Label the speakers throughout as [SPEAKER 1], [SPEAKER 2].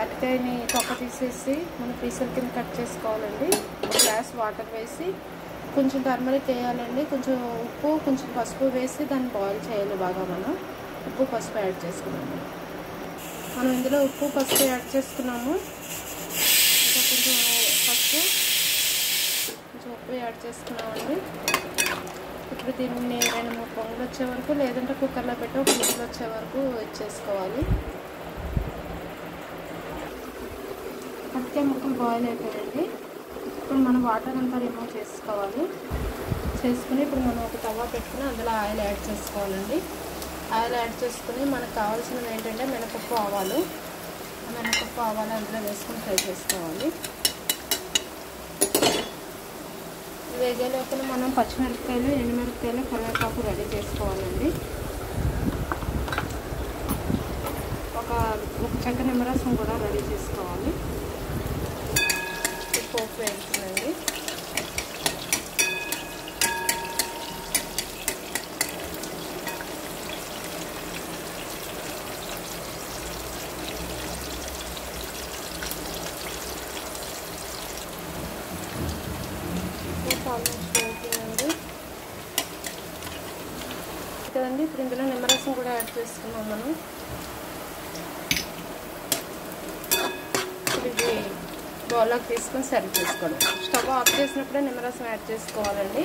[SPEAKER 1] అరటికాయని తొక్క తీసేసి మన పీసుల కింద కట్ చేసుకోవాలండి. ఒక గ్లాస్ వాటర్ వేసి కొంచెం టర్మరిక్ వేయాలండి. కొంచెం ఉప్పు కొంచెం పసుపు వేసి దాన్ని బాయిల్ చేయాలి బాగా మనం. ఉప్పు పసుపు యాడ్ చేసుకున్నాము. మనం ఇందులో ఉప్పు పసుపు యాడ్ చేసుకున్నాము. ఇంకా కొంచెం పసుపు కొంచెం ఉప్పు యాడ్ చేసుకున్నామండి. ఇప్పుడు దీన్ని రెండు మూడు పొంగులు వచ్చే వరకు లేదంటే కుక్కర్లో పెట్టి ఒక విజిల్ వచ్చే వరకు ఇచ్చేసుకోవాలి అట్టే మొత్తం బాయిల్ అయిపోయింది. ఇప్పుడు మనం వాటర్ అంతా రిమూవ్ చేసుకోవాలి. చేసుకుని ఇప్పుడు మనం ఒక తవ్వ పెట్టుకుని అందులో ఆయిల్ యాడ్ చేసుకోవాలండి. ఆయిల్ యాడ్ చేసుకుని మనకు కావాల్సినవి ఏంటంటే మినపప్పు ఆవాలు. మినపప్పు ఆవాలు అందులో వేసుకొని ఫ్రై చేసుకోవాలి. వేగేలోపల మనం పచ్చిమిరపకాయలు ఎండుమిరపకాయలు కరివేపాకు రెడీ చేసుకోవాలండి. ఒక ఒక చెక్క నిమ్మరసం కూడా రెడీ చేసుకోవాలి. ఆల్మోస్ట్ అవుతుందండి కదండి ఇప్పుడు ఇందులో నిమ్మరసం కూడా యాడ్ చేసుకున్నాం మనం. ఇప్పుడు ఇది బౌల్లోకి తీసుకొని సర్వ్ చేసుకోవడం. స్టవ్ ఆఫ్ చేసినప్పుడే నిమ్మరసం యాడ్ చేసుకోవాలండి.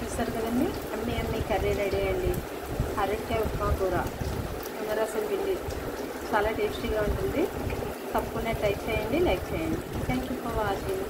[SPEAKER 1] చూస్తారు కదండి? అన్నీ అన్నీ కర్రీ రెడీ అండి. అరటికాయ ఉప్మా కూర. నిమ్మరసం పిండి. చాలా టేస్టీగా ఉంటుంది. తప్పకుండా ట్రై చేయండి లైక్ చేయండి. Thank you for watching